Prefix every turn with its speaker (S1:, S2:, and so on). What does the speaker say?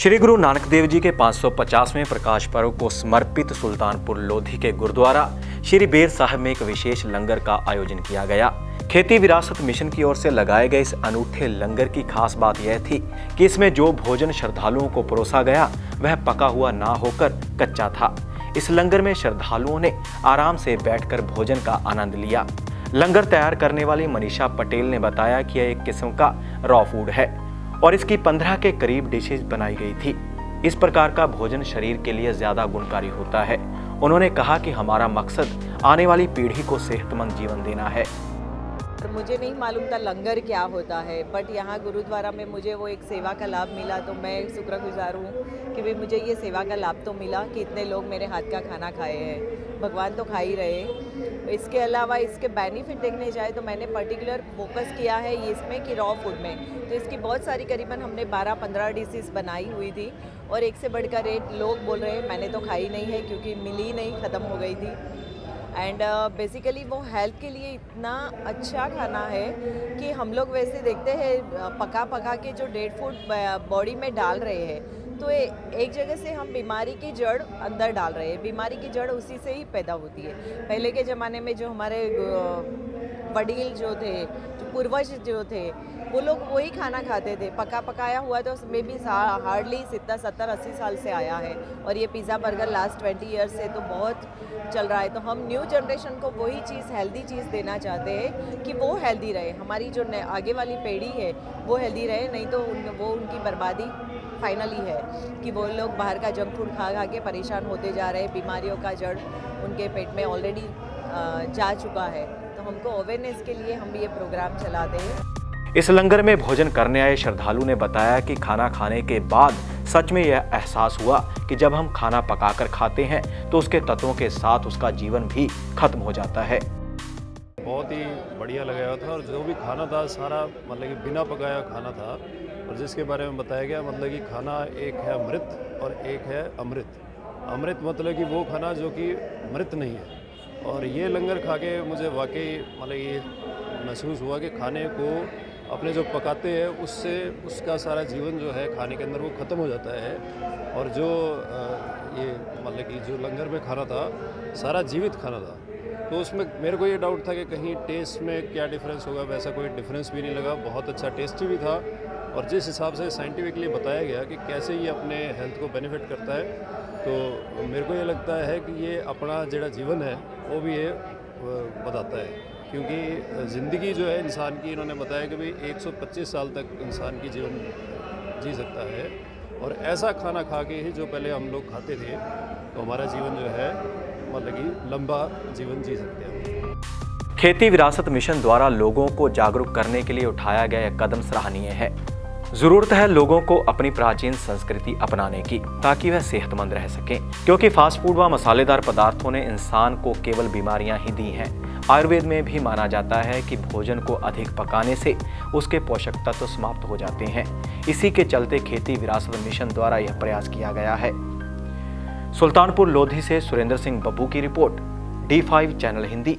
S1: श्री गुरु नानक देव जी के 550वें प्रकाश पर्व को समर्पित सुल्तानपुर लोधी के गुरुद्वारा श्री बेर साहब में एक विशेष लंगर का आयोजन किया गया। खेती विरासत मिशन की ओर से लगाए गए इस अनूठे लंगर की खास बात यह थी कि इसमें जो भोजन श्रद्धालुओं को परोसा गया, वह पका हुआ ना होकर कच्चा था। इस लंगर में श्रद्धालुओं ने आराम से बैठकर भोजन का आनंद लिया। लंगर तैयार करने वाली मनीषा पटेल ने बताया कि यह एक किस्म का रॉ फ़ूड है। और इसकी पंद्रह के करीब डिशेज बनाई गई थी। इस प्रकार का भोजन शरीर के लिए ज़्यादा गुणकारी होता है। उन्होंने कहा कि हमारा मकसद आने वाली पीढ़ी को सेहतमंद जीवन देना है।
S2: मुझे नहीं मालूम था लंगर क्या होता है बट यहाँ गुरुद्वारा में मुझे वो एक सेवा का लाभ मिला तो मैं शुक्रगुजार हूँ कि भाई मुझे ये सेवा का लाभ तो मिला कि इतने लोग मेरे हाथ का खाना खाए हैं। भगवान तो खा ही रहे इसके अलावा इसके बेनिफिट देखने जाए तो मैंने पर्टिकुलर फोकस किया है इसमें कि रॉ फ़ूड में। तो इसकी बहुत सारी करीबन हमने 12-15 डिशेस बनाई हुई थी और एक से बढ़कर एक लोग बोल रहे हैं, मैंने तो खाई नहीं है क्योंकि मिली नहीं, ख़त्म हो गई थी। एंड बेसिकली uh, वो हेल्थ के लिए इतना अच्छा खाना है कि हम लोग वैसे देखते हैं पका पका के जो डेड फ़ूड बॉडी में डाल रहे हैं तो एक जगह से हम बीमारी की जड़ अंदर डाल रहे हैं। बीमारी की जड़ उसी से ही पैदा होती है। पहले के ज़माने में जो हमारे वडील जो थे जो पूर्वज जो थे वो लोग वही खाना खाते थे। पका पकाया हुआ तो उसमें भी हार्डली सितर सत्तर अस्सी साल से आया है। और ये pizza burger last twenty years से तो बहुत चल रहा है। तो हम न्यू जनरेशन को वही चीज़ हेल्दी चीज़ देना चाहते हैं कि वो हेल्दी रहे। हमारी जो आगे वाली पीढ़ी है वो हेल्दी रहे। नहीं तो उन, वो उनकी बर्बादी फाइनली है कि वो लोग बाहर का जंक फ़ूड खा खा के परेशान होते जा रहे हैं। बीमारियों का जड़ उनके पेट में ऑलरेडी जा चुका है। तो हमको अवेयरनेस के लिए हम ये प्रोग्राम चलाते हैं।
S1: इस लंगर में भोजन करने आए श्रद्धालु ने बताया कि खाना खाने के बाद सच में यह एहसास हुआ कि जब हम खाना पकाकर खाते हैं तो उसके तत्वों के साथ उसका जीवन भी खत्म हो जाता है।
S3: बहुत ही बढ़िया लगाया था और जो भी खाना था, सारा मतलब कि बिना पकाया खाना था। और जिसके बारे में बताया गया मतलब कि खाना एक है मृत और एक है अमृत। अमृत मतलब कि वो खाना जो कि मृत नहीं है। और ये लंगर खा के मुझे वाकई मतलब ये महसूस हुआ कि खाने को अपने जो पकाते हैं, उससे उसका सारा जीवन जो है खाने के अंदर वो ख़त्म हो जाता है। और जो ये मतलब कि जो लंगर में खाना था, सारा जीवित खाना था। तो उसमें मेरे को ये डाउट था कि कहीं टेस्ट में क्या डिफरेंस होगा, वैसा कोई डिफरेंस भी नहीं लगा। बहुत अच्छा टेस्टी भी था। और जिस हिसाब से साइंटिफिकली बताया गया कि कैसे ये अपने हेल्थ को बेनिफिट करता है तो मेरे को ये लगता है कि ये अपना जड़ा जीवन है, वो भी ये बताता है। क्योंकि ज़िंदगी जो है इंसान की, इन्होंने बताया कि भाई 125 साल तक इंसान की जीवन जी सकता है। और ऐसा खाना खा के ही जो पहले हम लोग खाते थे तो हमारा जीवन जो है मतलब कि लंबा जीवन जी सकते हैं
S1: खेती विरासत मिशन द्वारा लोगों को जागरूक करने के लिए उठाया गया यह कदम सराहनीय है। ज़रूरत है लोगों को अपनी प्राचीन संस्कृति अपनाने की, ताकि वह सेहतमंद रह सके। क्योंकि फास्ट फ़ूड व मसालेदार पदार्थों ने इंसान को केवल बीमारियाँ ही दी हैं। आयुर्वेद में भी माना जाता है कि भोजन को अधिक पकाने से उसके पोषक तत्व तो समाप्त हो जाते हैं। इसी के चलते खेती विरासत मिशन द्वारा यह प्रयास किया गया है। सुल्तानपुर लोधी से सुरेंद्र सिंह बब्बू की report, D five, channel Hindi.